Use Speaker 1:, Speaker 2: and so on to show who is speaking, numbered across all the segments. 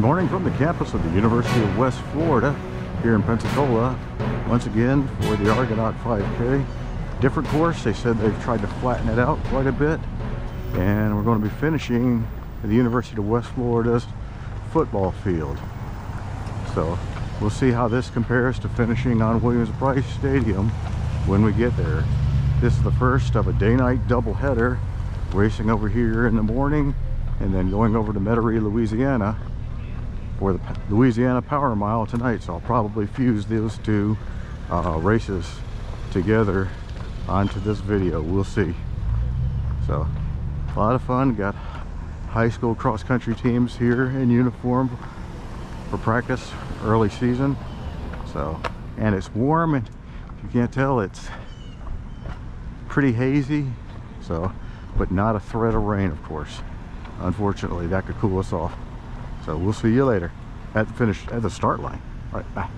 Speaker 1: morning from the campus of the University of West Florida here in Pensacola. Once again for the Argonaut 5K. Different course. They said they've tried to flatten it out quite a bit. And we're going to be finishing the University of West Florida's football field. So we'll see how this compares to finishing on Williams-Brice Stadium when we get there. This is the first of a day-night doubleheader racing over here in the morning and then going over to Metairie, Louisiana for the Louisiana Power Mile tonight. So I'll probably fuse those two uh, races together onto this video. We'll see. So a lot of fun. Got high school cross country teams here in uniform for practice early season. So, and it's warm and if you can't tell, it's pretty hazy. So, but not a threat of rain, of course. Unfortunately, that could cool us off. So we'll see you later at the finish, at the start line. All right, bye.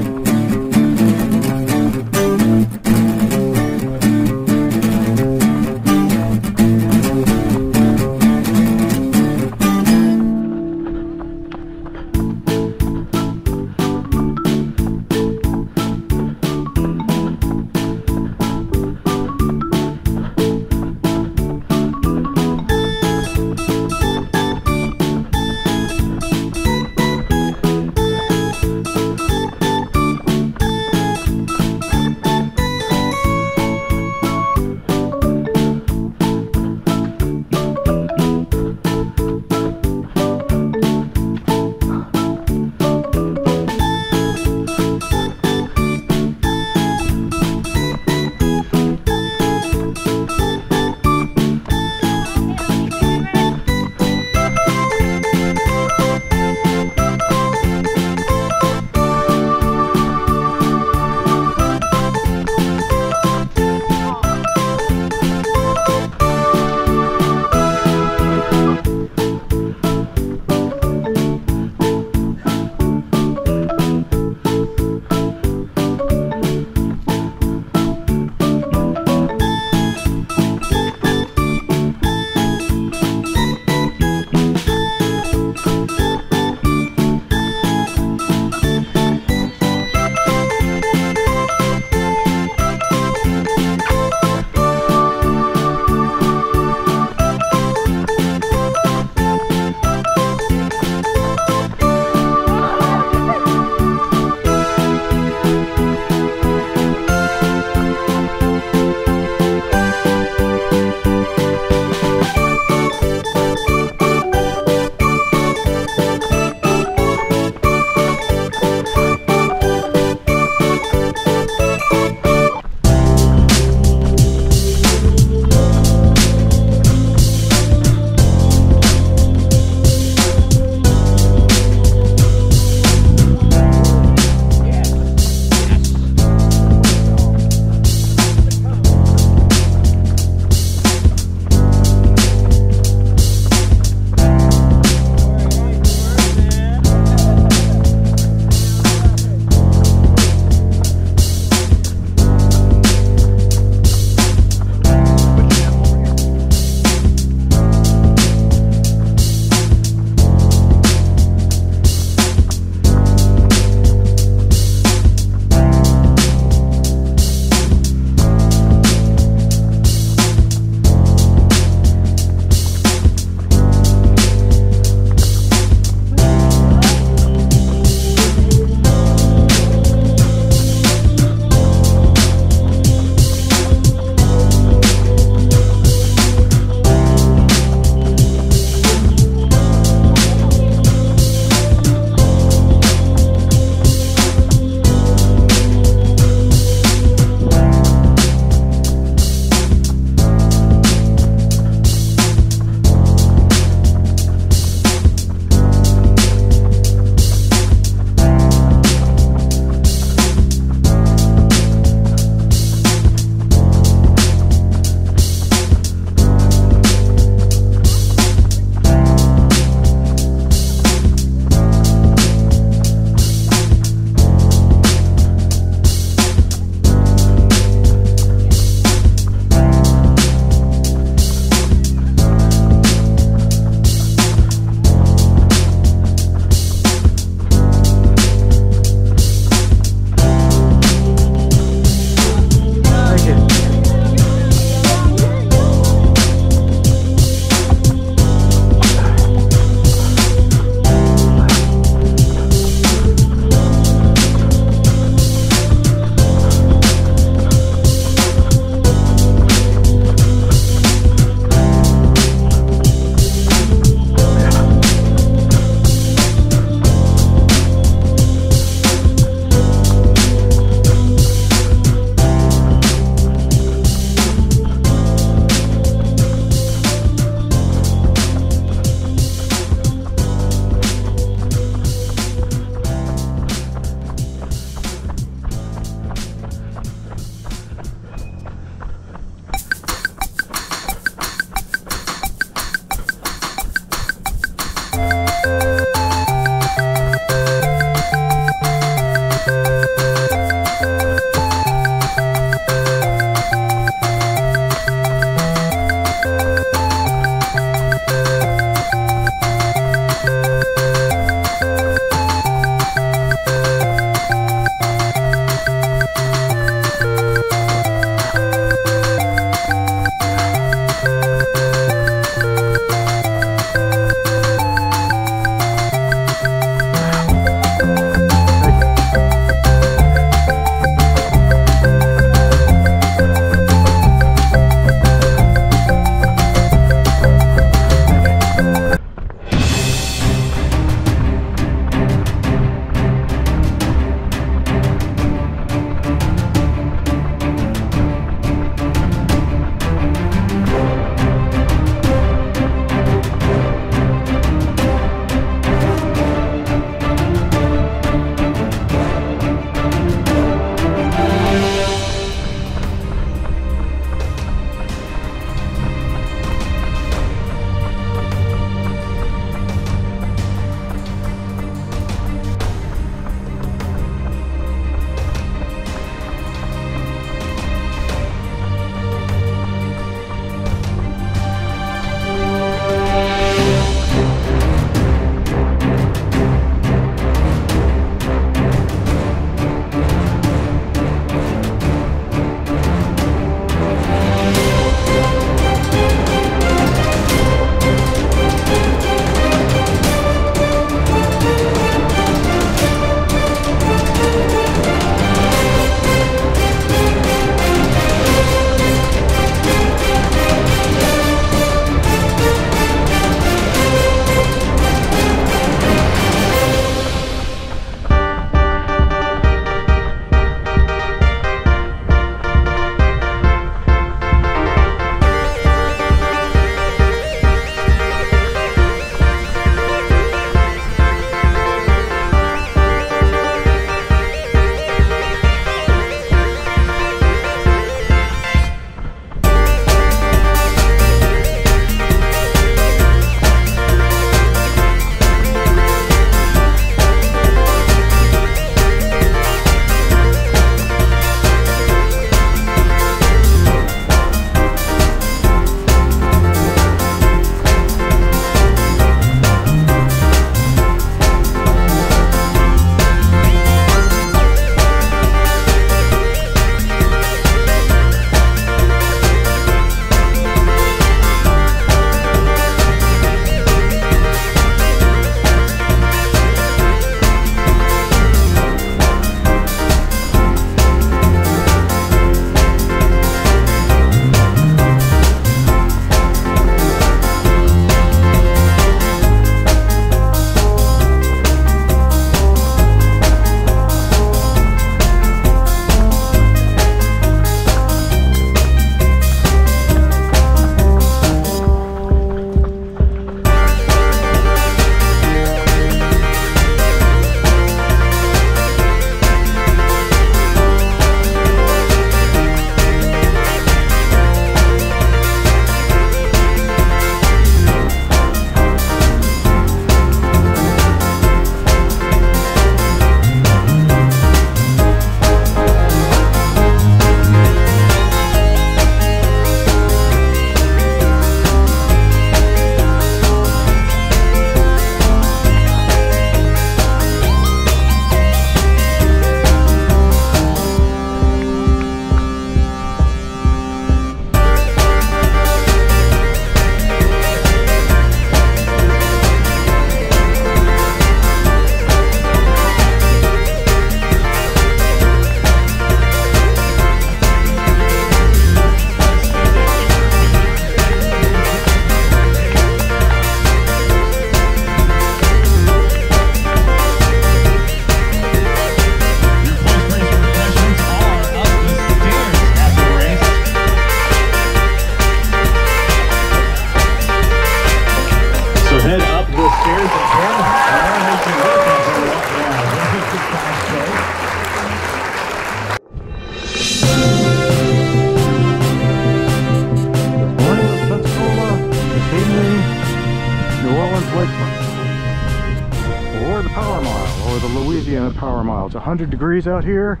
Speaker 1: Out here.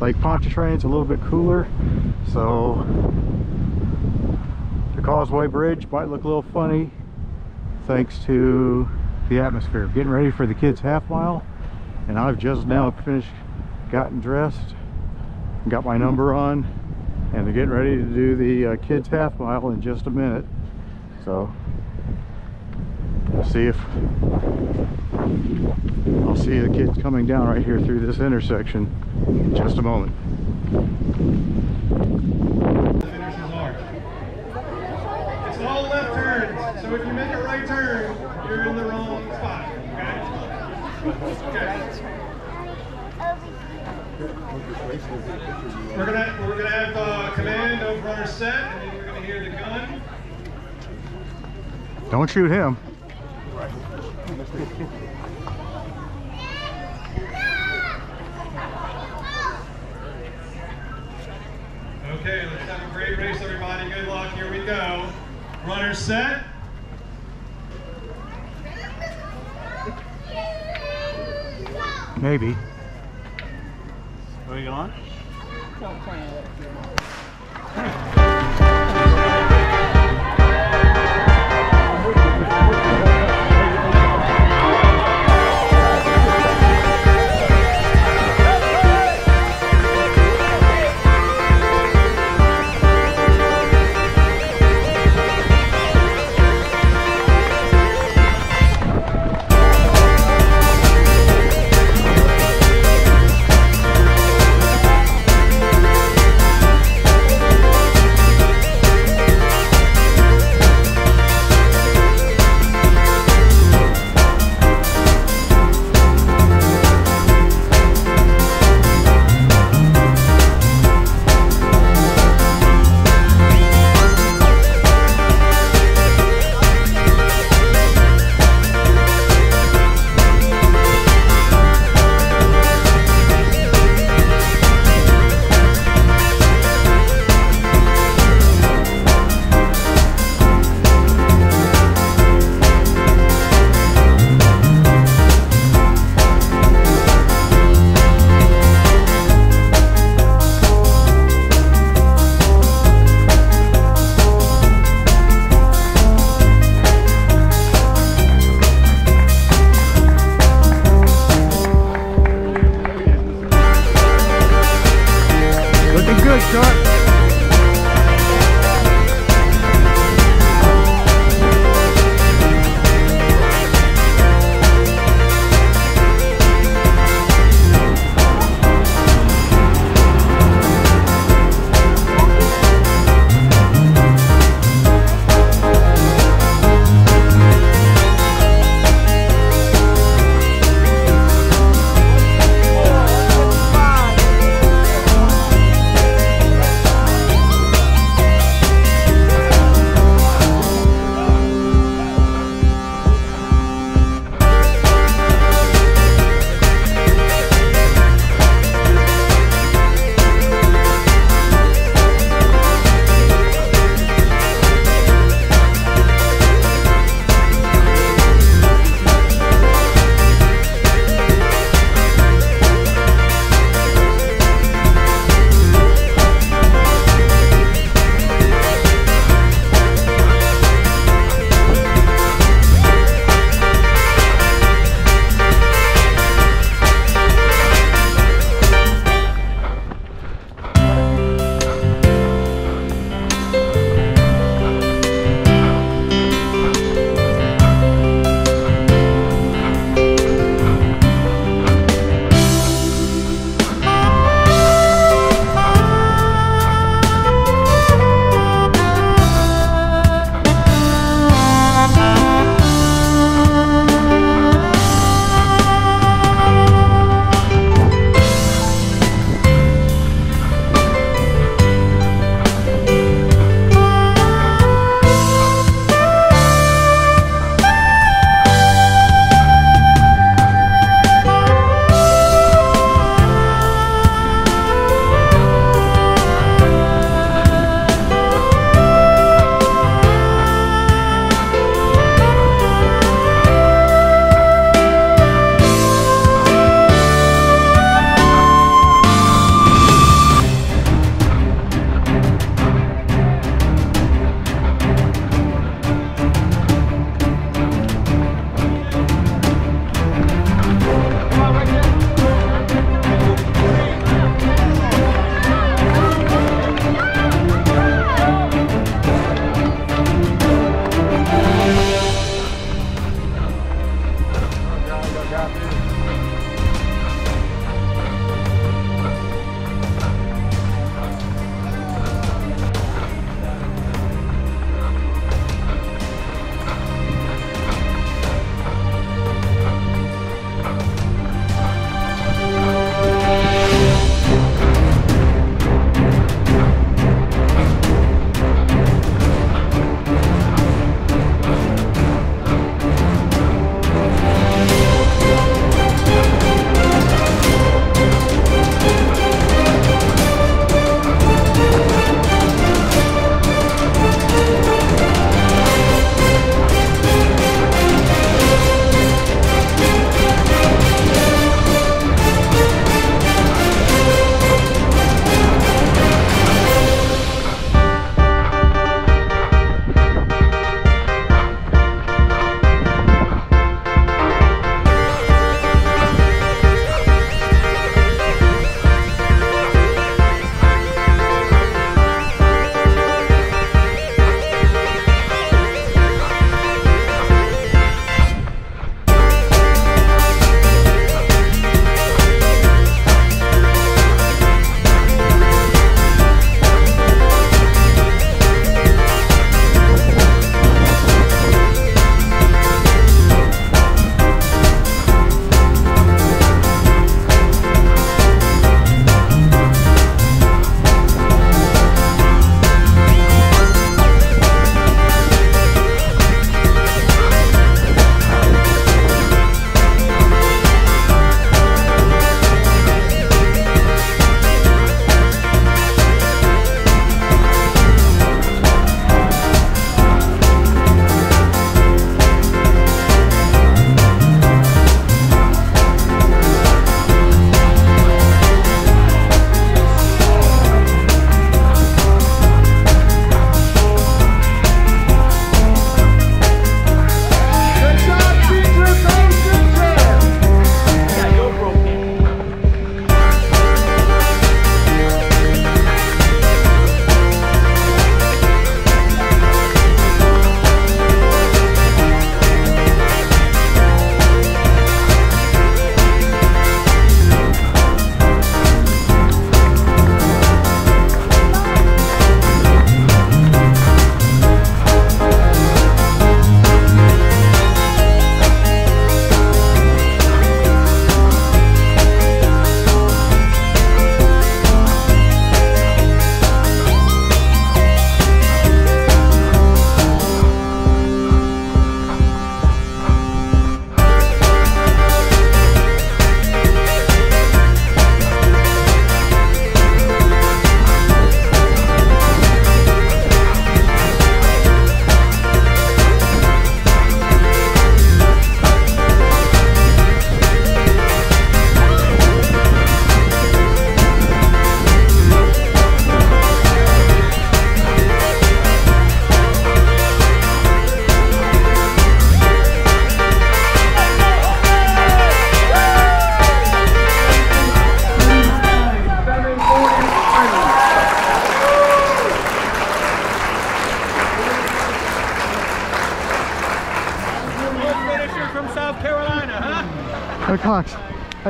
Speaker 1: Lake Pontchartrain's a little bit cooler, so the Causeway Bridge might look a little funny thanks to the atmosphere. Getting ready for the kids' half mile, and I've just now finished, gotten dressed, got my number on, and they're getting ready to do the uh, kids' half mile in just a minute. So we'll see if I'll see the kids coming down right here through this intersection in just a moment.
Speaker 2: It's all left turns, so if you make a right turn, you're in the wrong spot. Okay. Okay. We're gonna we're gonna have uh, command over our set, and then you're gonna hear the gun.
Speaker 1: Don't shoot him.
Speaker 2: Okay, let's have a great race, everybody. Good luck. Here we go. Runner set.
Speaker 1: Maybe.
Speaker 3: Are we going?
Speaker 4: Thank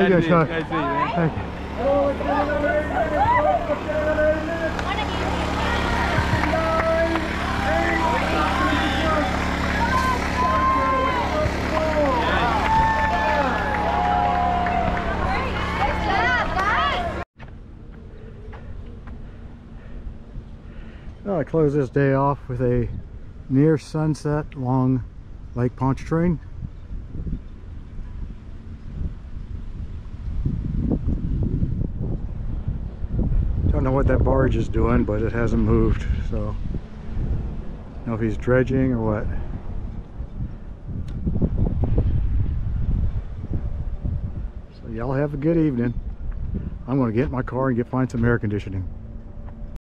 Speaker 1: How you
Speaker 3: Nice
Speaker 1: doing,
Speaker 3: to see you.
Speaker 1: Cox?
Speaker 3: Nice to see you, man.
Speaker 1: Thank you. Well, I close this day off with a near sunset along Lake Pontchartrain. Don't know what that barge is doing, but it hasn't moved, so know if he's dredging or what. So y'all have a good evening. I'm gonna get in my car and get find some air conditioning.